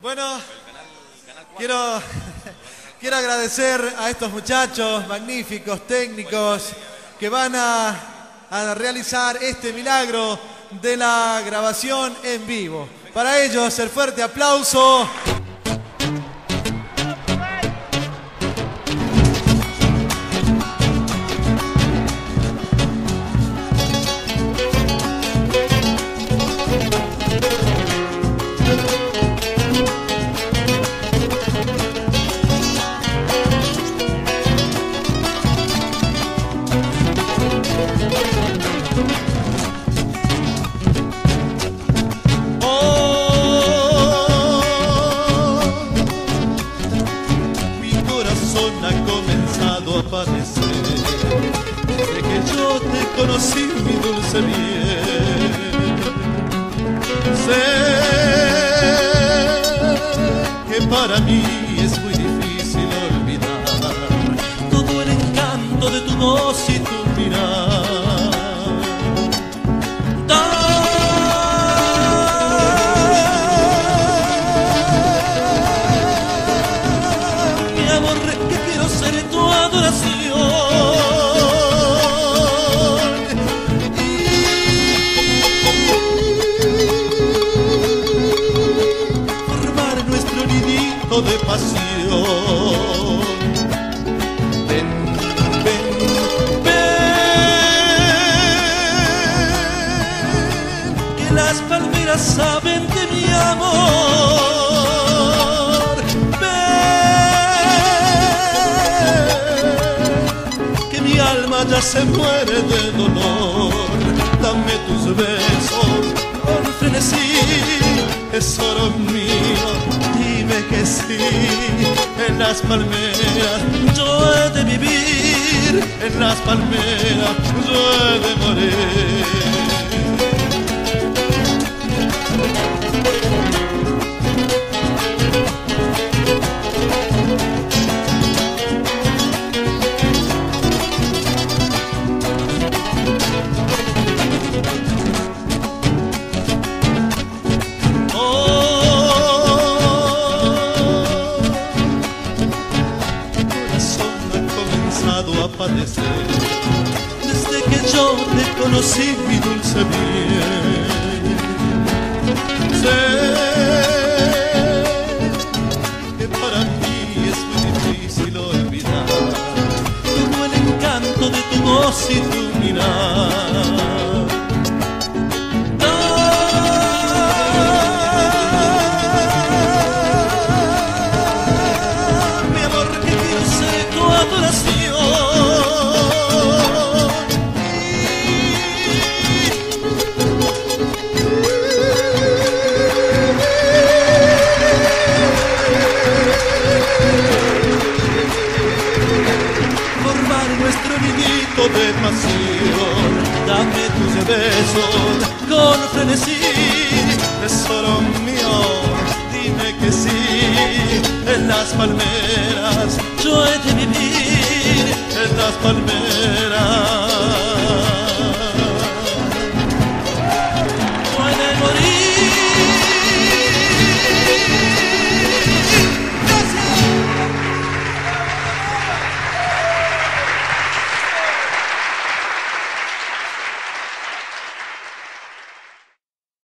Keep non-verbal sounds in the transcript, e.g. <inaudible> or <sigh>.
Bueno, quiero, <laughs> quiero agradecer a estos muchachos magníficos, técnicos, que van a, a realizar este milagro de la grabación en vivo. Para ellos, el fuerte aplauso. Conocí, mi dulce bien. Sé que para mí es muy difícil olvidar todo el encanto de tu voz y tu mirar. De pasión. Ven, ven, ven, que las palmeras saben de mi amor. Ven, que mi alma ya se muere de dolor. Dame tus besos con frenesí, tesoro mío. Que sí, en las palmeras yo he de vivir, en las palmeras yo he de morir. Padecer desde que yo te conocí, mi dulce bien. Sé que para mí es muy difícil olvidar todo el encanto de tu voz y tu mirar. De pasión, dame tus besos con frenesí, tesoro mío dime que sí, en las palmeras yo he de vivir, en las palmeras.